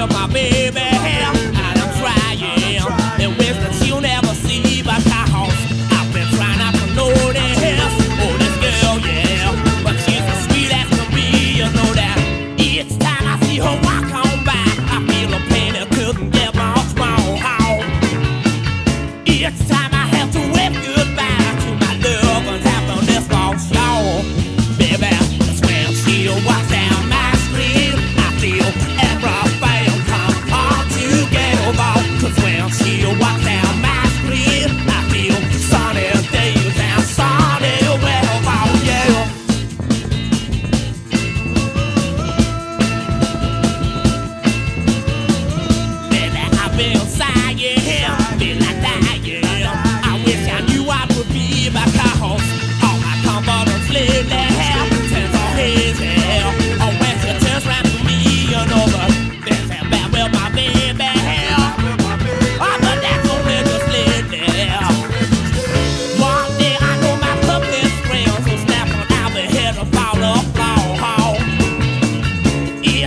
It's my baby. I'm trying. And you never see but. I've been trying not to notice. Oh, this girl, yeah. But she's. You know that time I see her walk on by, I feel pain couldn't get time. your down.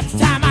time I